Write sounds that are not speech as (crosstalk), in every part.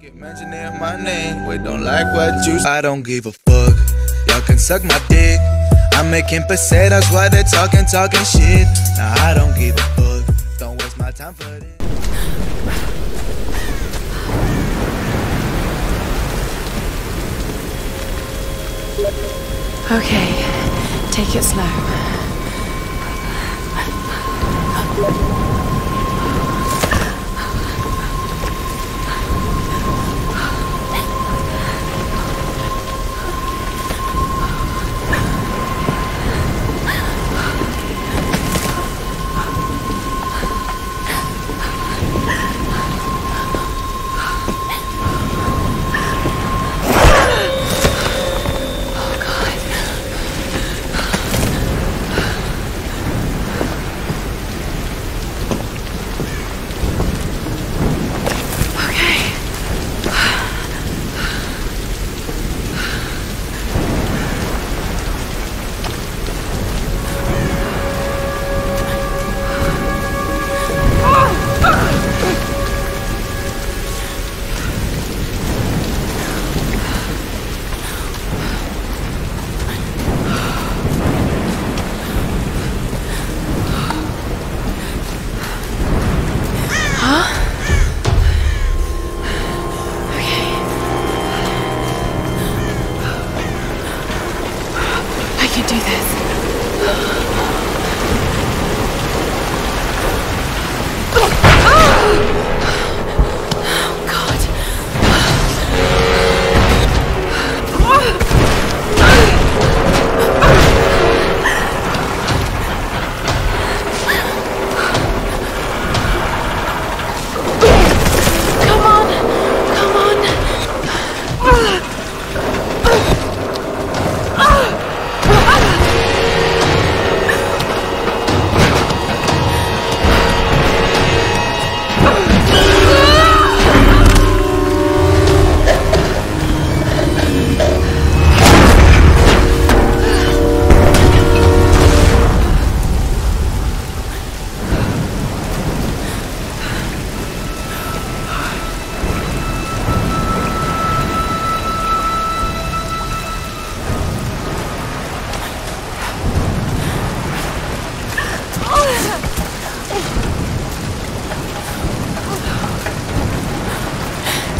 Mentioning my name, we don't like what you I don't give a fuck. Y'all can suck my dick. I'm making pesetas while they're talking, talking shit. Nah, I don't give a fuck. Don't waste my time for this. Okay, take it slow.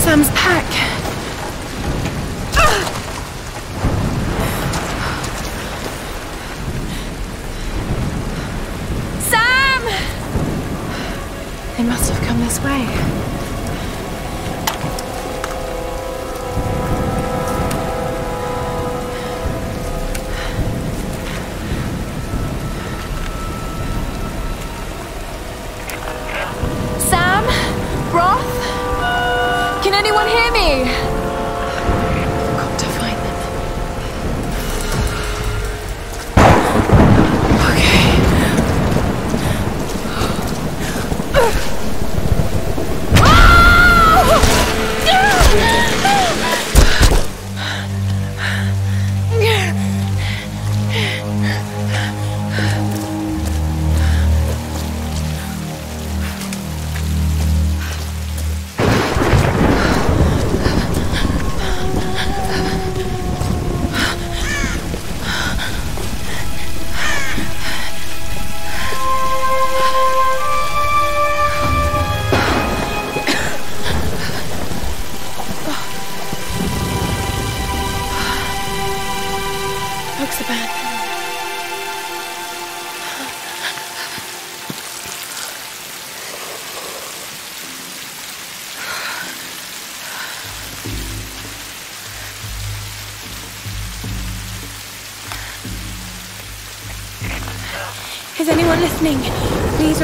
Sam's pack.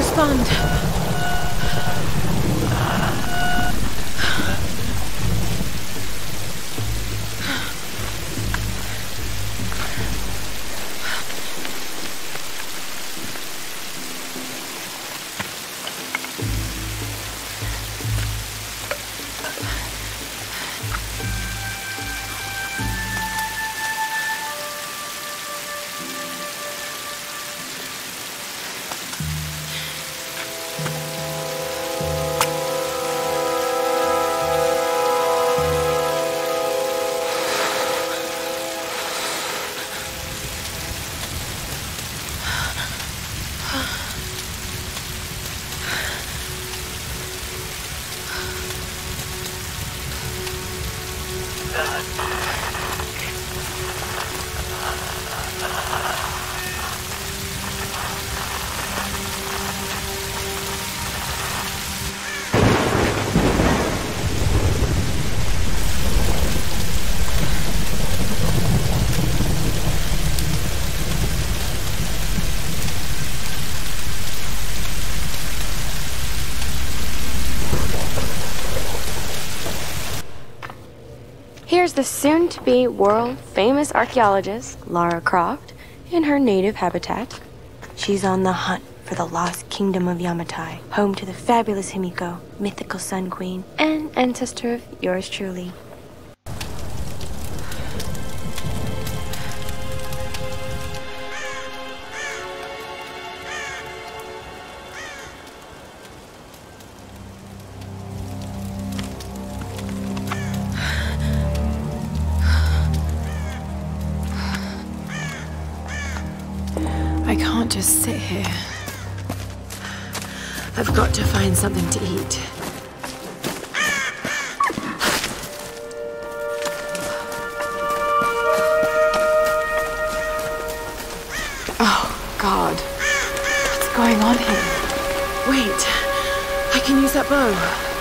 Respond. The soon to be world famous archaeologist, Lara Croft, in her native habitat. She's on the hunt for the lost kingdom of Yamatai, home to the fabulous Himiko, mythical Sun Queen, and ancestor of yours truly. Can't just sit here. I've got to find something to eat. Oh, God. What's going on here? Wait. I can use that bow.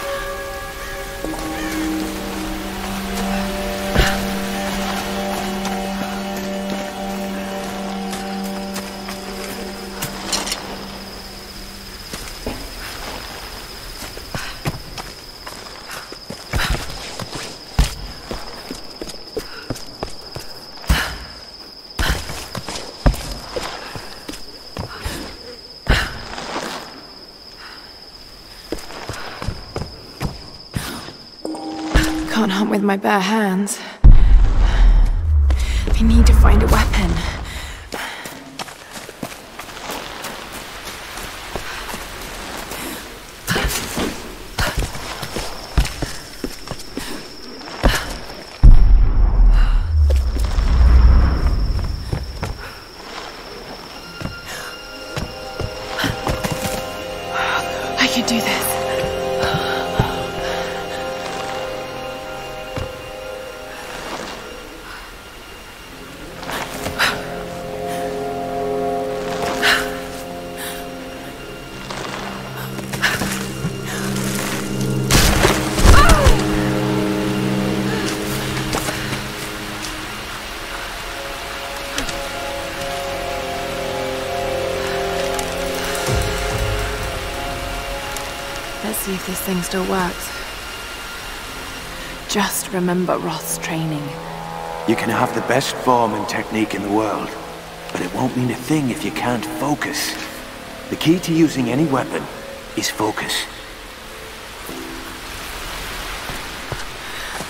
I can't hunt with my bare hands. I need to find a weapon. If this thing still works. Just remember Roth's training. You can have the best form and technique in the world, but it won't mean a thing if you can't focus. The key to using any weapon is focus.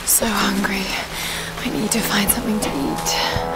So hungry. I need to find something to eat.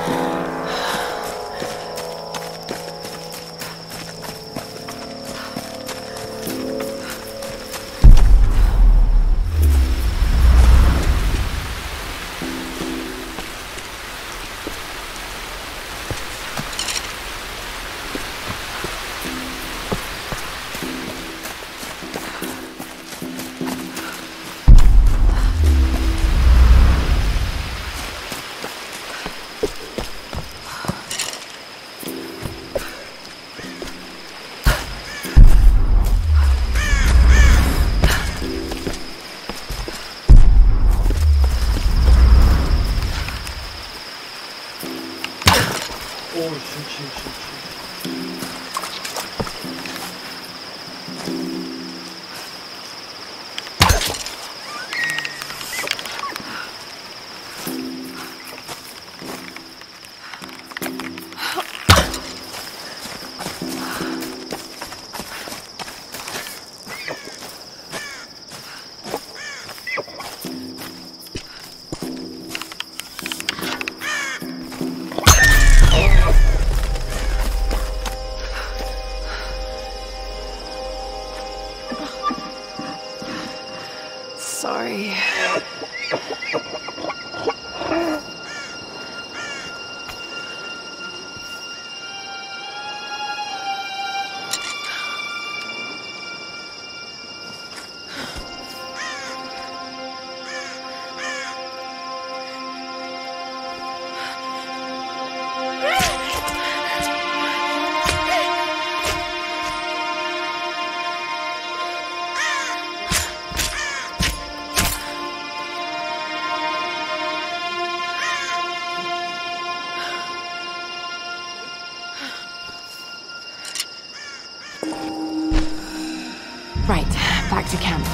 Back to camp.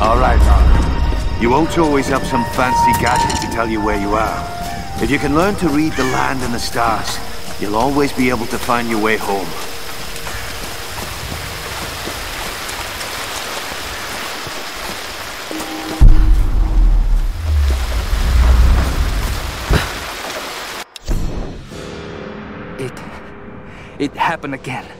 All right. You won't always have some fancy gadget to tell you where you are. If you can learn to read the land and the stars, you'll always be able to find your way home. It happened again.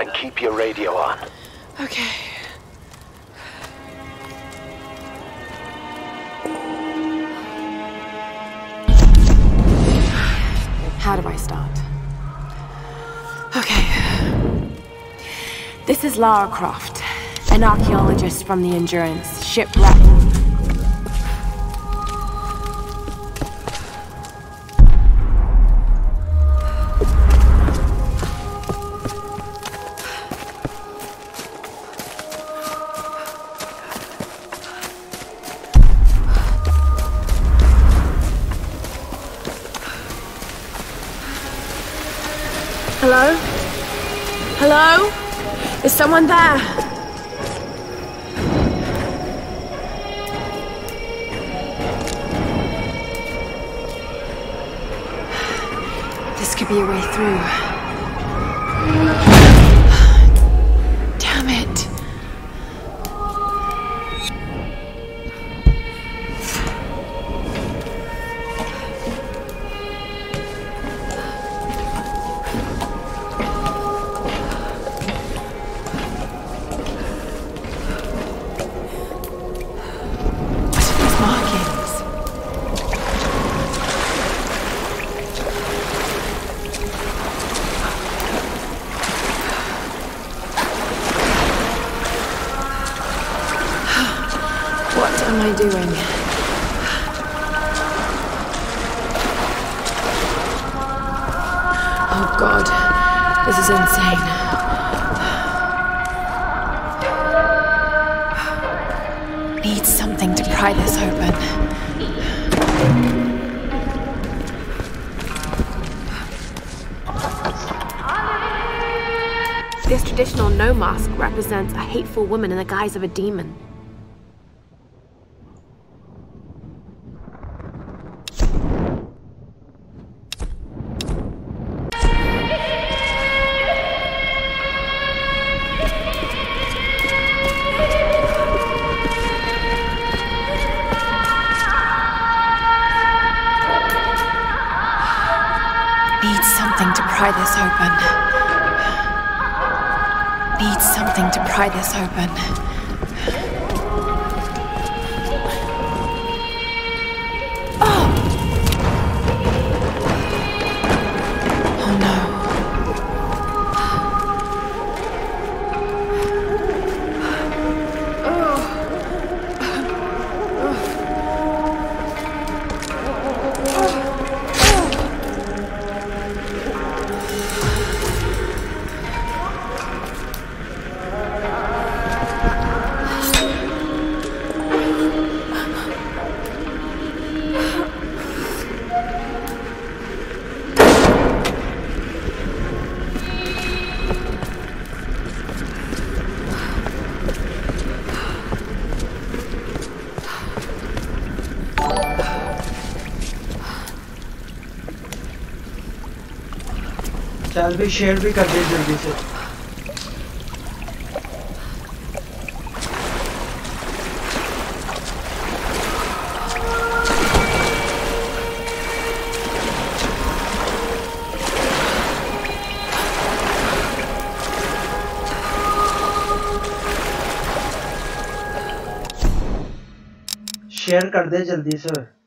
And keep your radio on. Okay. How do I start? Okay. This is Lara Croft, an archaeologist from the Endurance, shipwrecked. Someone there? This could be a way through. Represents a hateful woman in the guise of a demon. Need something to pry this open. Something to pry this open. चल भी share भी कर दे जल्दी से। Share कर दे जल्दी से।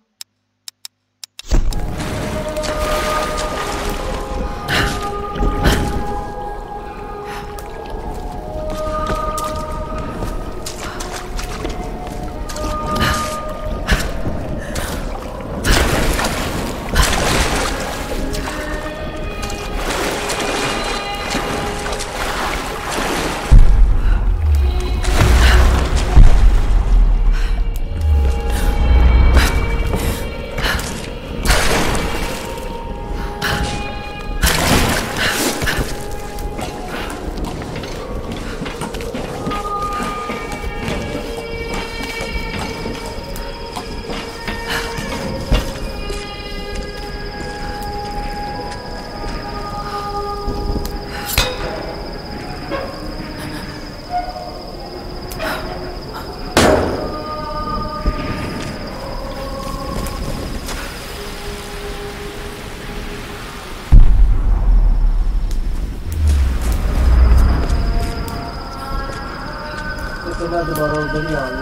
मैं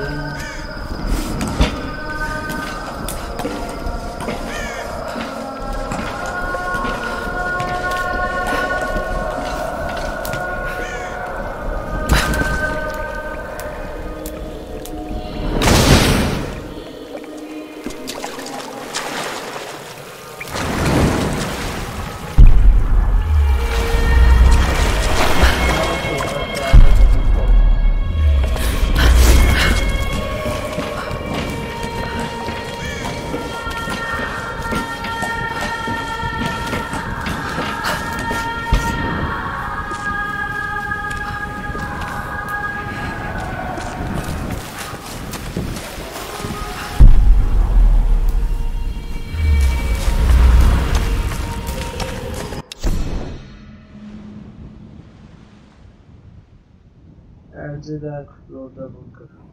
राख लो दबाकर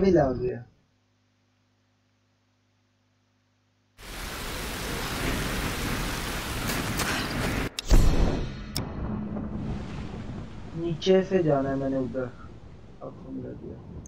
भी लग गया। नीचे से जाना है मैंने उधर। अब घूम लग गया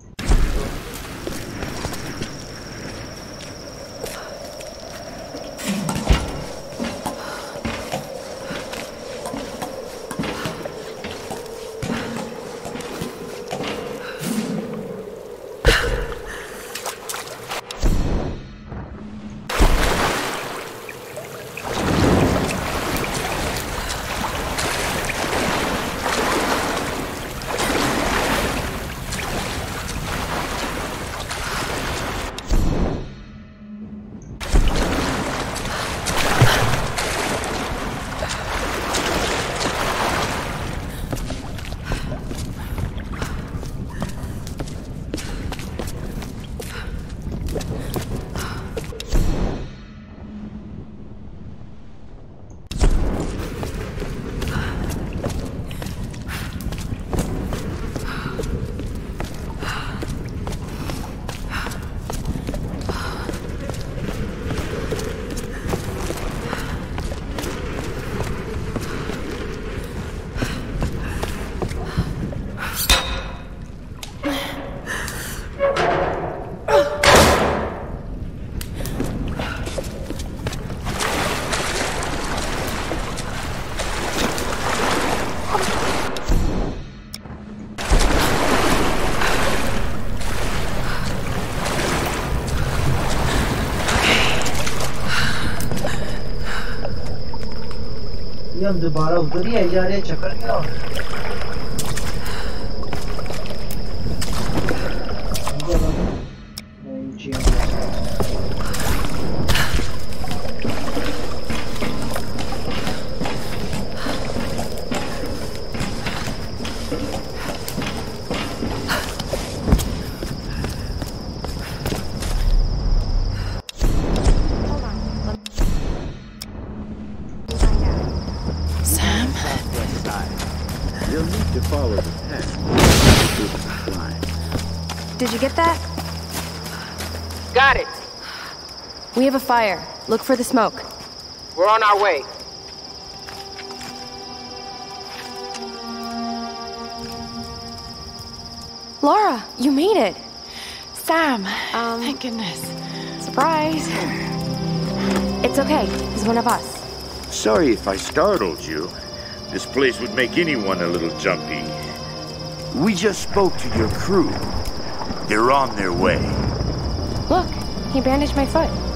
हम दोबारा उधर ही आई जा रहे हैं चक्कर क्या हो have a fire. Look for the smoke. We're on our way. Lara, you made it. Sam! Um, Thank goodness. Surprise. It's okay. He's one of us. Sorry if I startled you. This place would make anyone a little jumpy. We just spoke to your crew. They're on their way. Look, he bandaged my foot.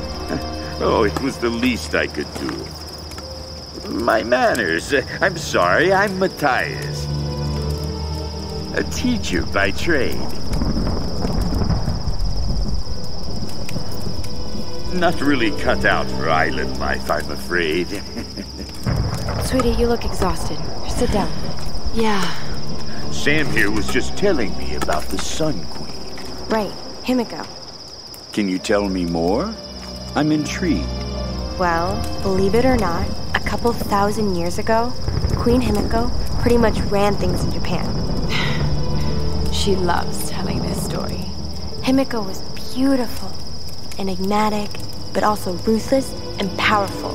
Oh, it was the least I could do. My manners. I'm sorry, I'm Matthias. A teacher by trade. Not really cut out for island life, I'm afraid. (laughs) Sweetie, you look exhausted. Sit down. Yeah. Sam here was just telling me about the Sun Queen. Right, Himiko. Can you tell me more? I'm intrigued. Well, believe it or not, a couple thousand years ago, Queen Himiko pretty much ran things in Japan. (sighs) She loves telling this story. Himiko was beautiful, enigmatic, but also ruthless and powerful.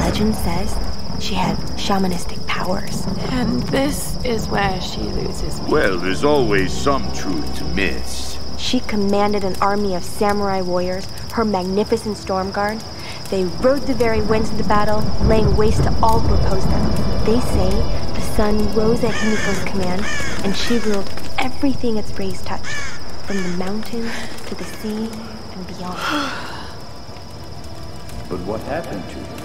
Legend says she had shamanistic powers. And this is where she loses me. Well, there's always some truth to miss. She commanded an army of samurai warriors, her magnificent storm guard. They rode the very winds of the battle, laying waste to all who opposed them. They say the sun rose at Himiko's command, and she ruled everything its rays touched, from the mountains to the sea and beyond. But what happened to her?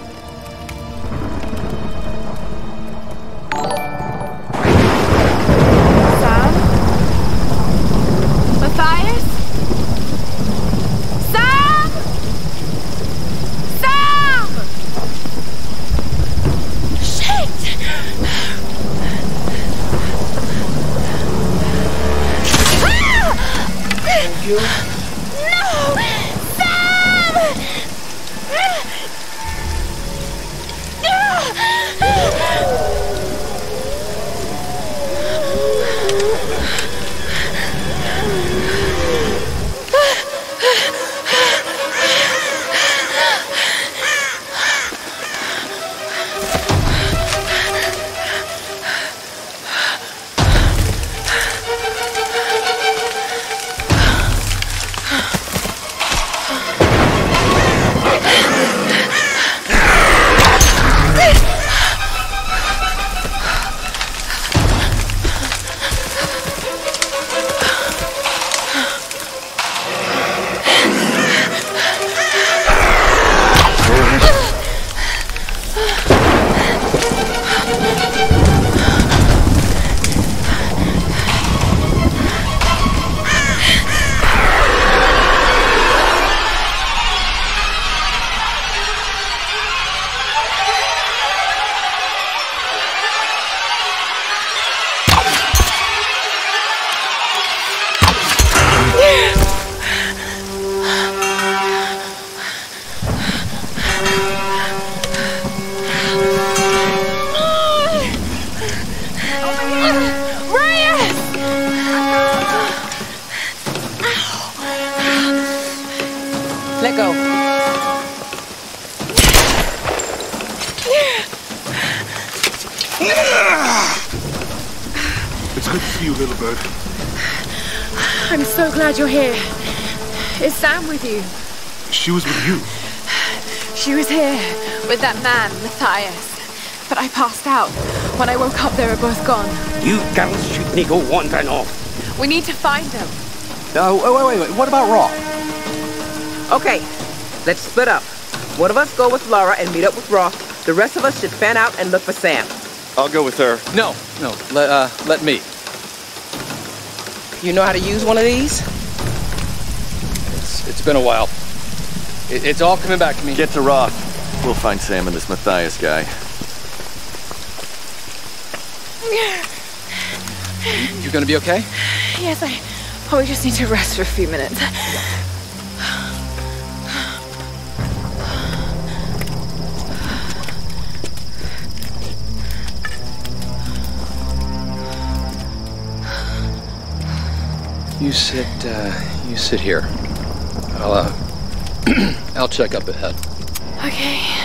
Glad you're here. Is Sam with you? She was with you. She was here with that man, Matthias. But I passed out. When I woke up, they were both gone. You girls should me go wandering off. We need to find them. Oh, wait, wait, wait. What about Roth? Okay, let's split up. One of us go with Lara and meet up with Roth. The rest of us should fan out and look for Sam. I'll go with her. No, no, let, uh, let me. You know how to use one of these? It's, it's been a while. It, it's all coming back to me. Get to Roth. We'll find Sam and this Matthias guy. You gonna be okay? Yes, I probably just need to rest for a few minutes. You sit, uh, you sit here. I'll, uh, (clears throat) I'll check up ahead. Okay.